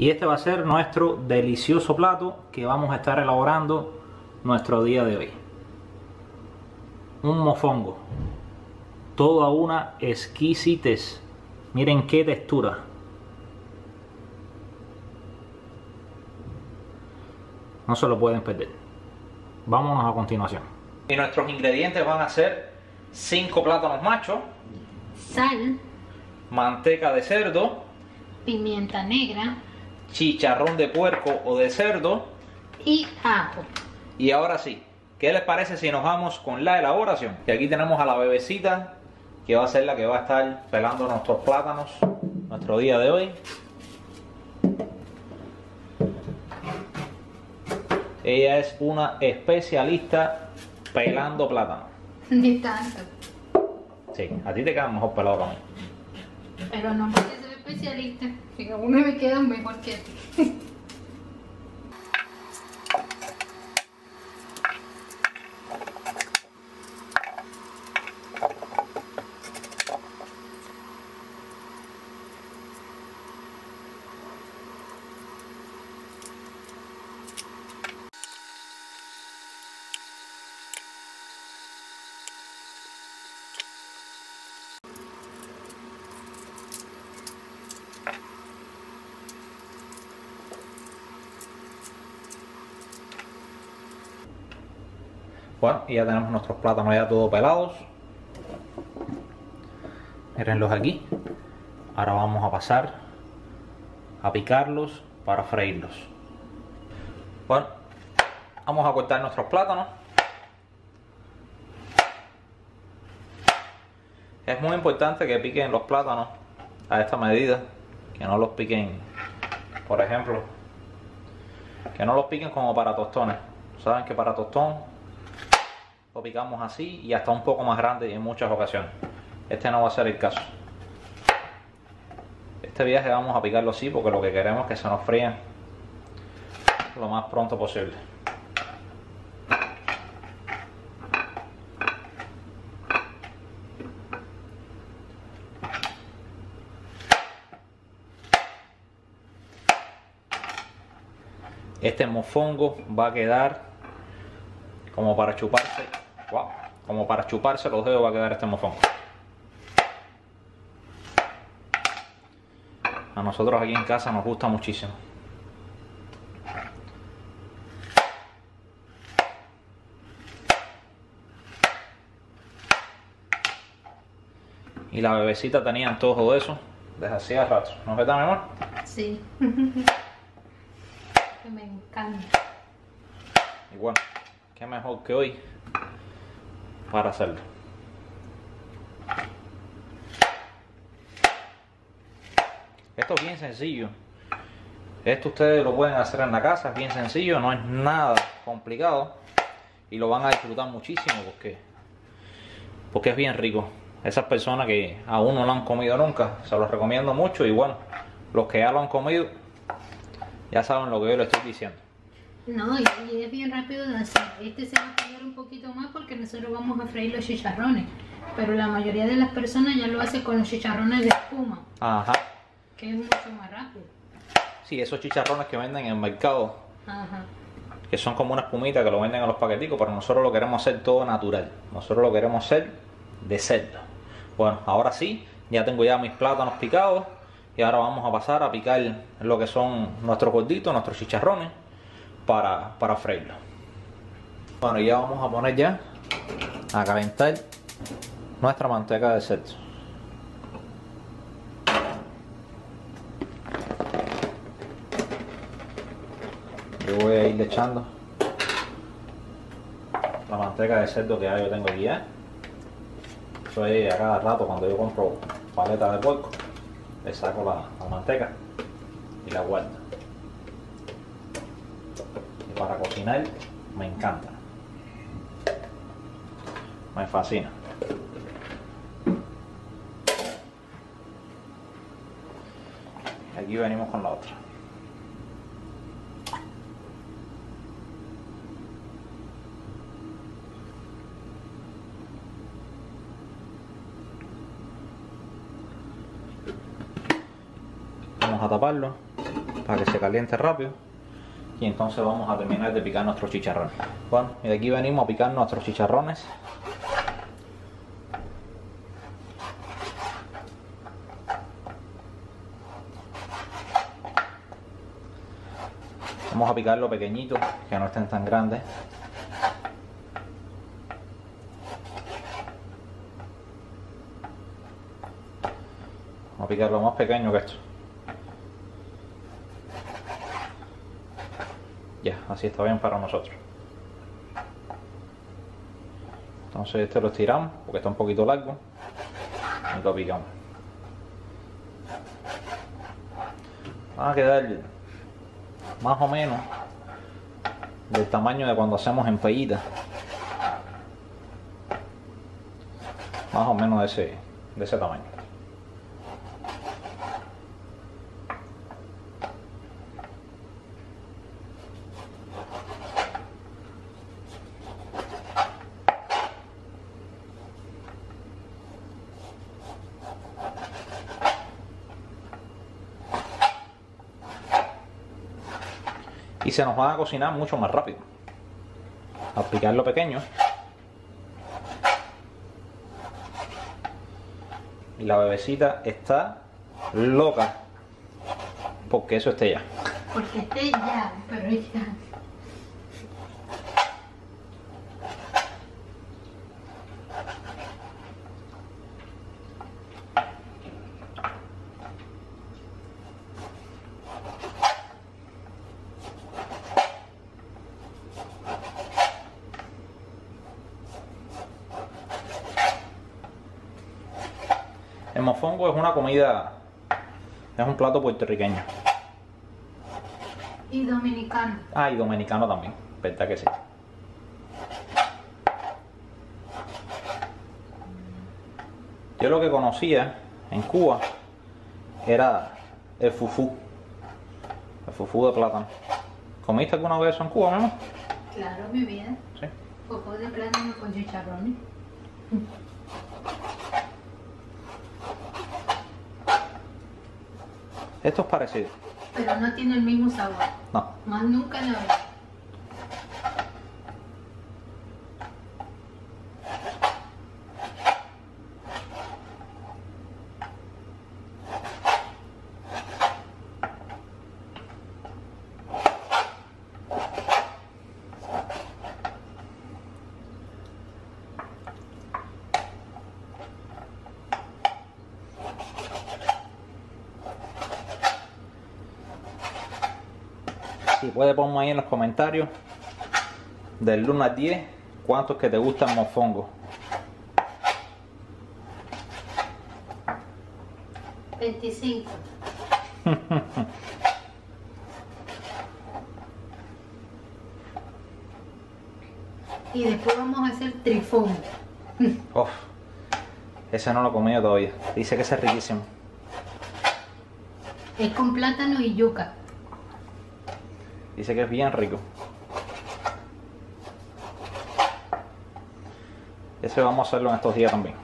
Y este va a ser nuestro delicioso plato que vamos a estar elaborando nuestro día de hoy. Un mofongo. Toda una exquisitez. Miren qué textura. No se lo pueden perder. Vámonos a continuación. Y nuestros ingredientes van a ser 5 plátanos machos, Sal, manteca de cerdo, pimienta negra chicharrón de puerco o de cerdo. y ajo. Y ahora sí, ¿qué les parece si nos vamos con la elaboración? Que aquí tenemos a la bebecita que va a ser la que va a estar pelando nuestros plátanos nuestro día de hoy. Ella es una especialista pelando plátano. Ni tanto. Sí, a ti te quedan mejor pelado que a mí. Pero no porque soy especialista. Que uno me queda mejor que a ti. Bueno, y ya tenemos nuestros plátanos ya todos pelados. Mírenlos aquí. Ahora vamos a pasar a picarlos para freírlos. Bueno, vamos a cortar nuestros plátanos. Es muy importante que piquen los plátanos a esta medida, que no los piquen, por ejemplo, que no los piquen como para tostones. Saben que para tostón picamos así y hasta un poco más grande en muchas ocasiones. Este no va a ser el caso. Este viaje vamos a picarlo así porque lo que queremos es que se nos fríen lo más pronto posible. Este mofongo va a quedar como para chuparse, wow, como para chuparse los dedos va a quedar este mofongo. A nosotros aquí en casa nos gusta muchísimo. Y la bebecita tenía antojo de eso desde hacía rato. ¿No ves, mi amor? Sí. que me encanta. Y bueno, qué mejor que hoy para hacerlo. Esto es bien sencillo. Esto ustedes lo pueden hacer en la casa, es bien sencillo, no es nada complicado y lo van a disfrutar muchísimo porque porque es bien rico. Esas personas que aún no lo han comido nunca, se los recomiendo mucho y bueno, los que ya lo han comido ya saben lo que yo les estoy diciendo. No, y, y es bien rápido de hacer. Este se va a tardar un poquito más porque nosotros vamos a freír los chicharrones. Pero la mayoría de las personas ya lo hace con los chicharrones de espuma, Ajá. que es mucho más rápido. Sí, esos chicharrones que venden en el mercado, Ajá. que son como una espumita que lo venden en los paqueticos, pero nosotros lo queremos hacer todo natural. Nosotros lo queremos hacer de cerdo. Bueno, ahora sí, ya tengo ya mis plátanos picados y ahora vamos a pasar a picar lo que son nuestros gorditos, nuestros chicharrones para, para freírlo. Bueno, ya vamos a poner ya a calentar nuestra manteca de cerdo. Yo voy a ir echando la manteca de cerdo que ya yo tengo aquí ya. Eso es a cada rato cuando yo compro paleta de puerco, le saco la, la manteca y la guardo. Para cocinar me encanta. Me fascina. Aquí venimos con la otra. Vamos a taparlo para que se caliente rápido. Y entonces vamos a terminar de picar nuestros chicharrones. Bueno, y de aquí venimos a picar nuestros chicharrones. Vamos a picarlo pequeñito, que no estén tan grandes. Vamos a picarlo más pequeño que esto. Ya, así está bien para nosotros. Entonces este lo estiramos porque está un poquito largo y lo picamos. Va a quedar más o menos del tamaño de cuando hacemos empellitas. Más o menos de ese, de ese tamaño. Y se nos van a cocinar mucho más rápido. Al picarlo pequeño. Y la bebecita está loca porque eso esté ya. Porque esté ya, pero ya. El mofongo es una comida, es un plato puertorriqueño. Y dominicano. Ah, y dominicano también, verdad que sí. Yo lo que conocía en Cuba era el fufú, el fufú de plátano. ¿Comiste alguna vez eso en Cuba, mi amor? Claro, mi vida. Sí. De plátano con chicharrones. Esto es parecido. Pero no tiene el mismo sabor. No. Más nunca en la Si puedes ponme ahí en los comentarios del 1 al 10 cuántos que te gustan mofongo. 25. y después vamos a hacer trifón. Uf, ese no lo he comido todavía. Dice que ese es riquísimo. Es con plátano y yuca. Dice que es bien rico. Ese vamos a hacerlo en estos días también.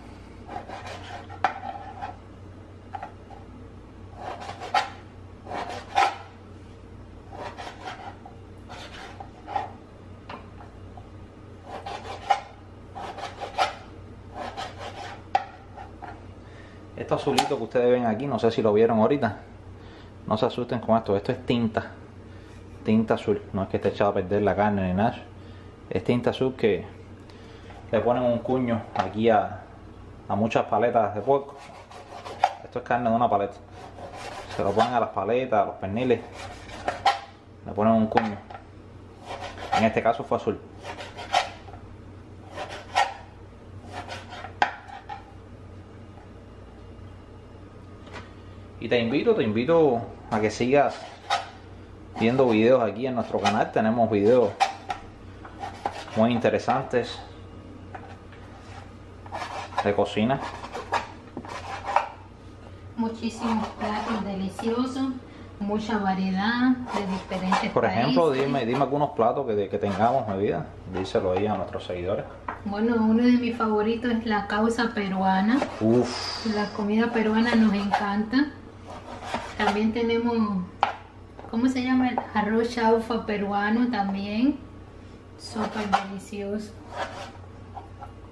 Esto azulito que ustedes ven aquí, no sé si lo vieron ahorita. No se asusten con esto, esto es tinta. Tinta azul, no es que esté echado a perder la carne ni nada. Es tinta azul que le ponen un cuño aquí a, a muchas paletas de puerco. Esto es carne de una paleta. Se lo ponen a las paletas, a los perniles. Le ponen un cuño. En este caso fue azul. Y te invito, te invito a que sigas viendo videos aquí en nuestro canal. Tenemos videos muy interesantes de cocina. Muchísimos platos deliciosos, mucha variedad de diferentes Por ejemplo, países. dime, dime algunos platos que, que tengamos, mi vida. Díselo ahí a nuestros seguidores. Bueno, uno de mis favoritos es la causa peruana. Uf, La comida peruana nos encanta. También tenemos ¿cómo se llama? El arroz chaufa peruano también. Súper delicioso.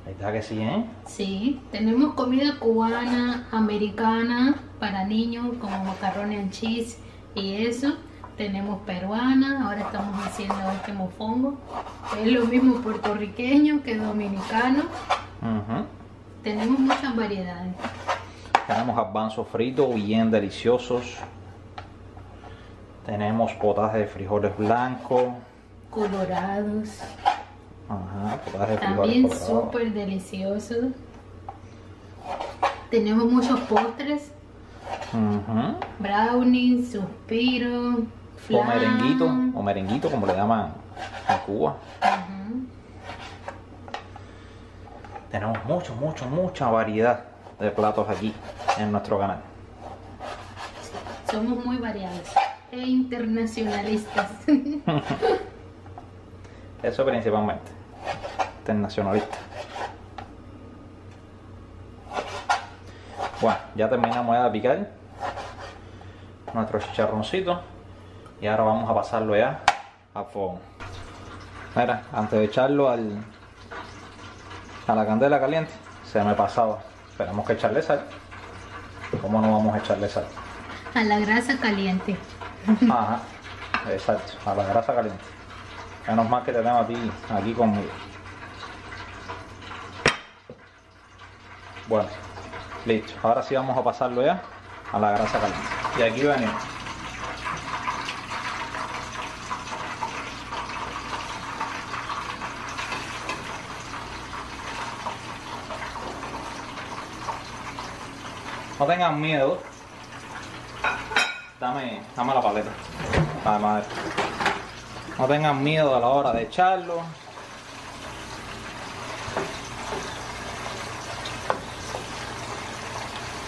Ahí está que sí, ¿eh? Sí, tenemos comida cubana, americana, para niños, como macarrones and cheese y eso. Tenemos peruana, ahora estamos haciendo este mofongo. Es lo mismo puertorriqueño que dominicano. Ujú. Tenemos muchas variedades. Tenemos garbanzos fritos bien deliciosos. Tenemos potaje de frijoles blancos. Colorados. Ajá, potaje de frijoles También súper deliciosos. Tenemos muchos postres. Brownies, suspiro, O flan. merenguito, o merenguito como le llaman en Cuba. Tenemos mucho, mucho, mucha variedad de platos aquí en nuestro canal. Somos muy variados e internacionalistas. Eso principalmente. Internacionalista. Bueno, ya terminamos de picar nuestro chicharroncito y ahora vamos a pasarlo ya a fuego. Mira, antes de echarlo al, a la candela caliente, se me pasaba. Tenemos que echarle sal. ¿Cómo no vamos a echarle sal? A la grasa caliente. Ajá, exacto, a la grasa caliente. Menos mal que te tengo aquí conmigo. Bueno, listo. Ahora sí vamos a pasarlo ya a la grasa caliente. Y aquí venimos. No tengan miedo Dame, dame la paleta. Madre. No tengan miedo a la hora de echarlo.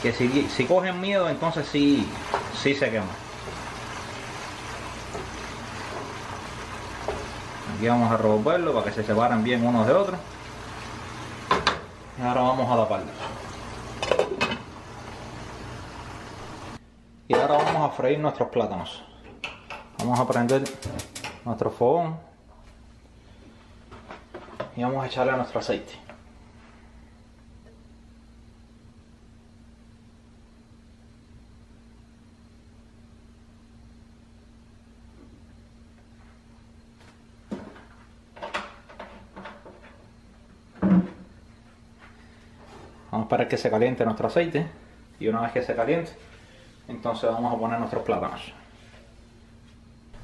Que si, si cogen miedo, entonces sí, sí se quema. Aquí vamos a revolverlo para que se separen bien unos de otros. Y ahora vamos a taparlo. Y ahora vamos a freír nuestros plátanos. Vamos a prender nuestro fogón. Y vamos a echarle nuestro aceite. Vamos a esperar que se caliente nuestro aceite. Y una vez que se caliente, entonces vamos a poner nuestros plátanos.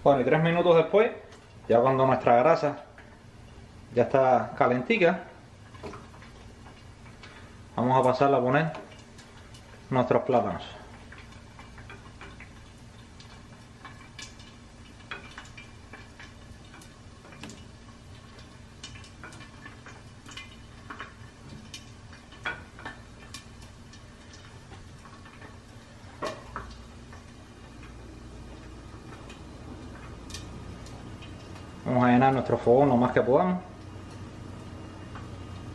Bueno, y tres minutos después, ya cuando nuestra grasa ya está calentica, vamos a pasarla a poner nuestros plátanos. Vamos a llenar nuestro fogón lo más que podamos.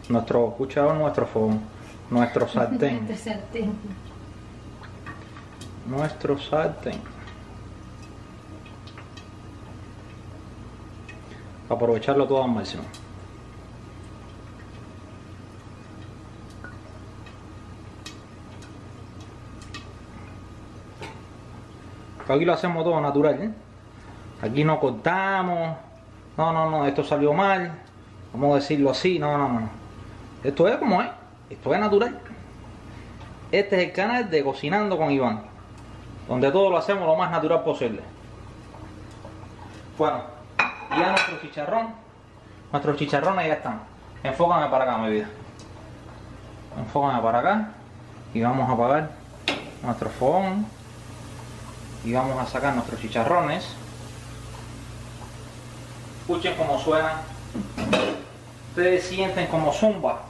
Nuestro, escucha ahora nuestro fogón, nuestro sartén, Este sartén. nuestro sartén. Aprovecharlo todo al máximo. Aquí lo hacemos todo natural, ¿eh? Aquí no cortamos. No, no, no, esto salió mal. Vamos a decirlo así. No, no, no. Esto es como es. Esto es natural. Este es el canal de Cocinando con Iván. Donde todo lo hacemos lo más natural posible. Bueno, ya nuestro chicharrón. Nuestros chicharrones ya están. Enfócame para acá, mi vida. Enfócame para acá. Y vamos a apagar nuestro fogón. Y vamos a sacar nuestros chicharrones. Escuchen cómo suenan. Ustedes sienten como zumba.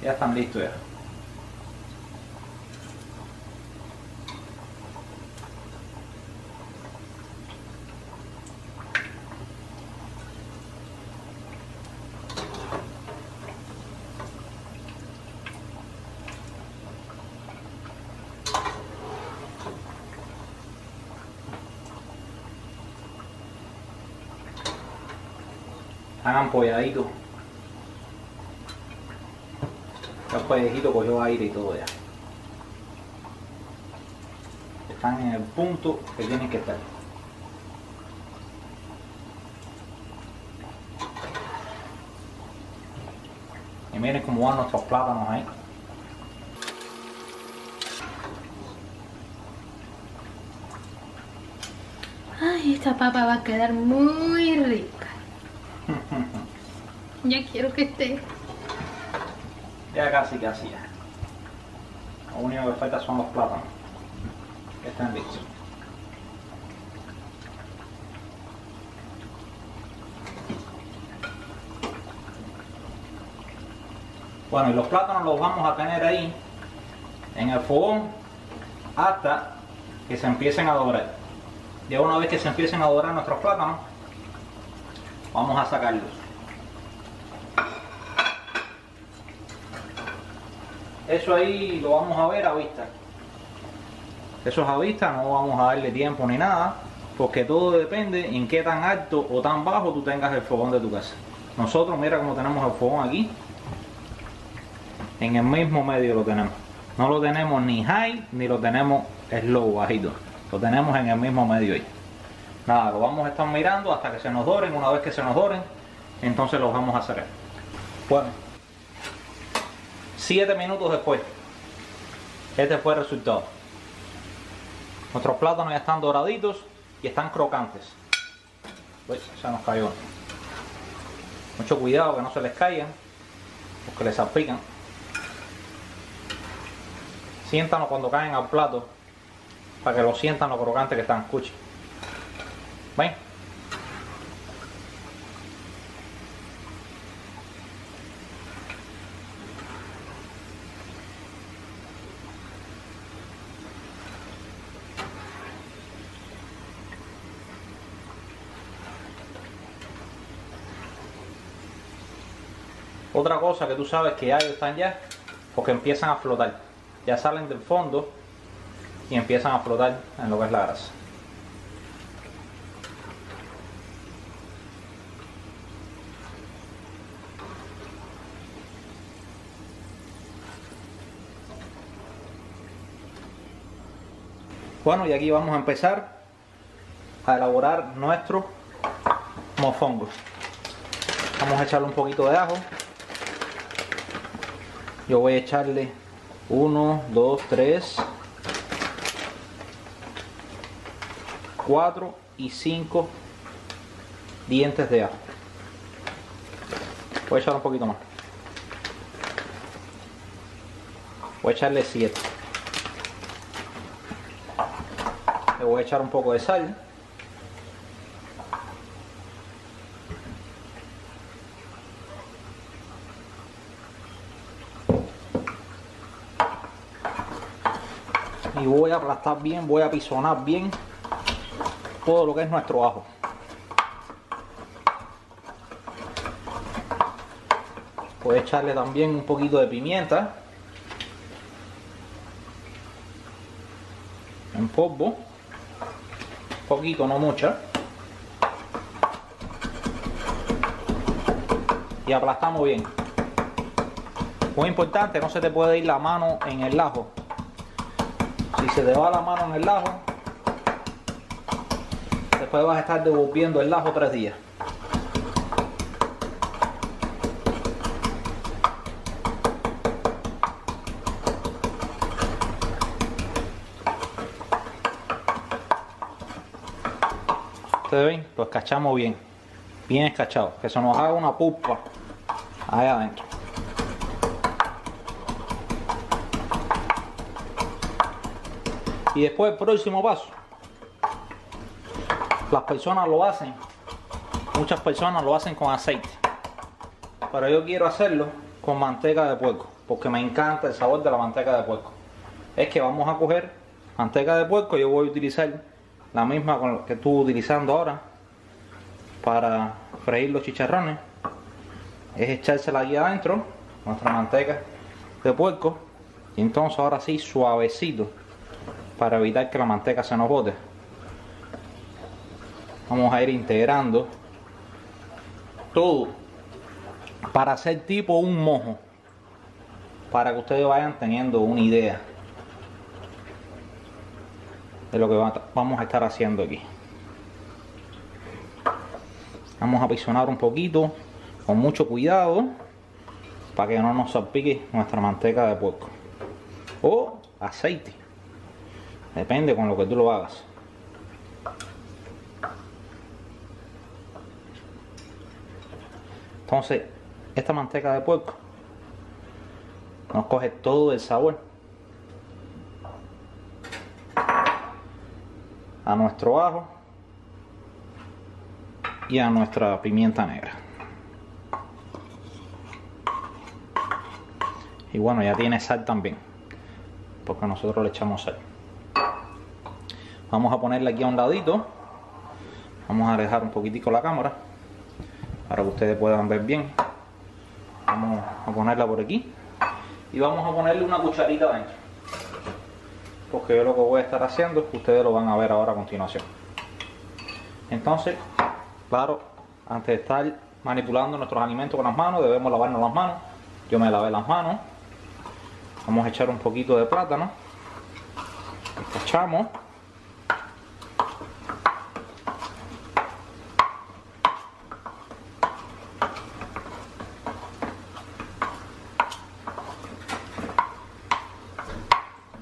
Ya están listos ya. Están ampolladitos. El pellejito cogió aire y todo ya. Están en el punto que tienen que estar. Y miren cómo van nuestros plátanos ahí. Ay, esta papa va a quedar muy rica. Ya quiero que esté. Ya casi, casi ya. Lo único que falta son los plátanos. Que están listos. Bueno, y los plátanos los vamos a tener ahí en el fogón hasta que se empiecen a dorar. Ya una vez que se empiecen a dorar nuestros plátanos, vamos a sacarlos. Eso ahí lo vamos a ver a vista. Eso es a vista, no vamos a darle tiempo ni nada, porque todo depende en qué tan alto o tan bajo tú tengas el fogón de tu casa. Nosotros, mira cómo tenemos el fogón aquí. En el mismo medio lo tenemos. No lo tenemos ni high ni lo tenemos slow, bajito. Lo tenemos en el mismo medio ahí. Nada, lo vamos a estar mirando hasta que se nos doren. Una vez que se nos doren, entonces los vamos a hacer. Bueno, 7 minutos después, este fue el resultado. Nuestros plátanos ya están doraditos y están crocantes. Uy, se nos cayó. Mucho cuidado que no se les caigan, porque les salpican. Siéntanlo cuando caen al plato, para que lo sientan lo crocantes que están. Escuchen. Otra cosa que tú sabes que ellos están ya, porque empiezan a flotar. Ya salen del fondo y empiezan a flotar en lo que es la grasa. Bueno, y aquí vamos a empezar a elaborar nuestro mofongo. Vamos a echarle un poquito de ajo. Yo voy a echarle 1, 2, 3, 4 y 5 dientes de ajo. Voy a echar un poquito más. Voy a echarle 7. Le voy a echar un poco de sal. Voy a aplastar bien, voy a pisonar bien todo lo que es nuestro ajo. Voy a echarle también un poquito de pimienta en polvo, poquito, no mucha. Y aplastamos bien. Muy importante, no se te puede ir la mano en el ajo. Si se te va la mano en el ajo, después vas a estar devolviendo el ajo tres días. Ustedes ven, lo escachamos bien, bien escachado, que se nos haga una pulpa ahí adentro. Y después el próximo paso, las personas lo hacen, muchas personas lo hacen con aceite, pero yo quiero hacerlo con manteca de puerco, porque me encanta el sabor de la manteca de puerco. Es que vamos a coger manteca de puerco, yo voy a utilizar la misma que estuve utilizando ahora para freír los chicharrones. Es echársela aquí adentro, nuestra manteca de puerco, y entonces ahora sí suavecito para evitar que la manteca se nos bote. Vamos a ir integrando todo para hacer tipo un mojo. Para que ustedes vayan teniendo una idea de lo que vamos a estar haciendo aquí. Vamos a pisonar un poquito con mucho cuidado para que no nos salpique nuestra manteca de puerco o aceite depende con lo que tú lo hagas. Entonces esta manteca de puerco nos coge todo el sabor a nuestro ajo y a nuestra pimienta negra. Y bueno ya tiene sal también porque nosotros le echamos sal vamos a ponerle aquí a un ladito. Vamos a alejar un poquitico la cámara para que ustedes puedan ver bien. Vamos a ponerla por aquí. Y vamos a ponerle una cucharita dentro. Porque yo lo que voy a estar haciendo ustedes lo van a ver ahora a continuación. Entonces claro antes de estar manipulando nuestros alimentos con las manos debemos lavarnos las manos. Yo me lavé las manos. Vamos a echar un poquito de plátano. Echamos.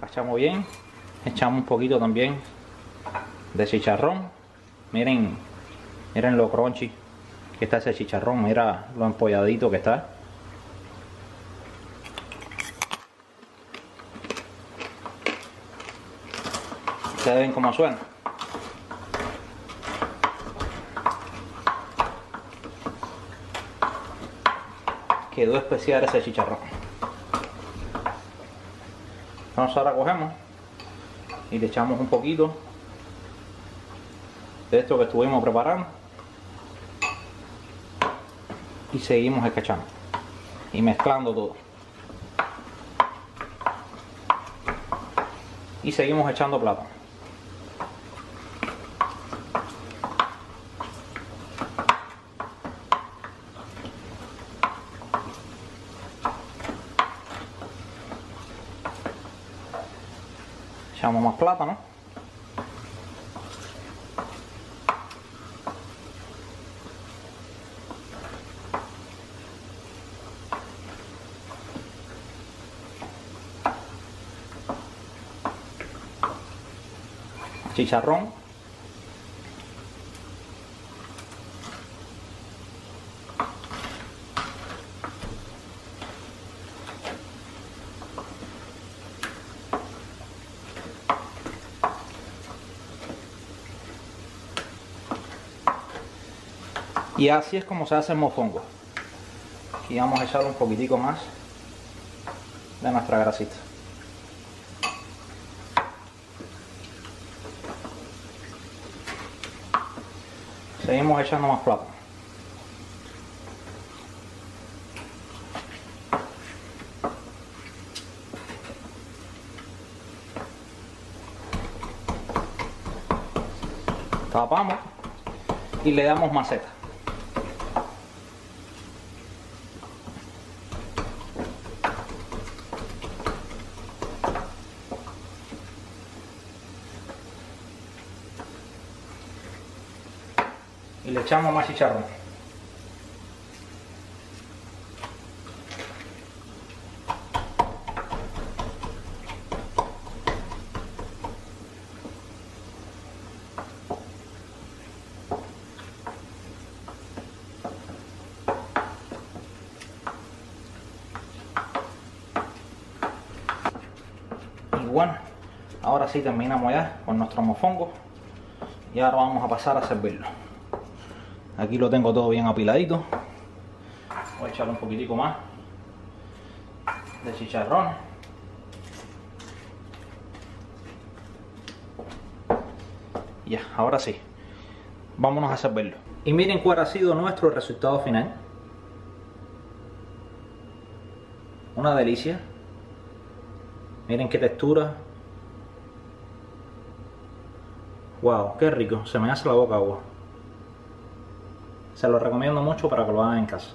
Echamos bien. Echamos un poquito también de chicharrón. Miren, miren lo crunchy que está ese chicharrón. Mira lo empolladito que está. Ustedes ven cómo suena. Quedó especial ese chicharrón. Entonces ahora cogemos y le echamos un poquito de esto que estuvimos preparando y seguimos escachando y mezclando todo. Y seguimos echando plátano. Echamos más plátano chicharrón Y así es como se hace el mofongo. Aquí vamos a echar un poquitico más de nuestra grasita. Seguimos echando más plátano. Tapamos y le damos maceta. Echamos más chicharrón. Y bueno, ahora sí terminamos ya con nuestro mofongo y ahora vamos a pasar a servirlo. Aquí lo tengo todo bien apiladito. Voy a echarle un poquitico más de chicharrón. Ya, ahora sí. Vámonos a servirlo. Y miren cuál ha sido nuestro resultado final. Una delicia. Miren qué textura. Wow, qué rico. Se me hace la boca agua. Se lo recomiendo mucho para que lo hagan en casa.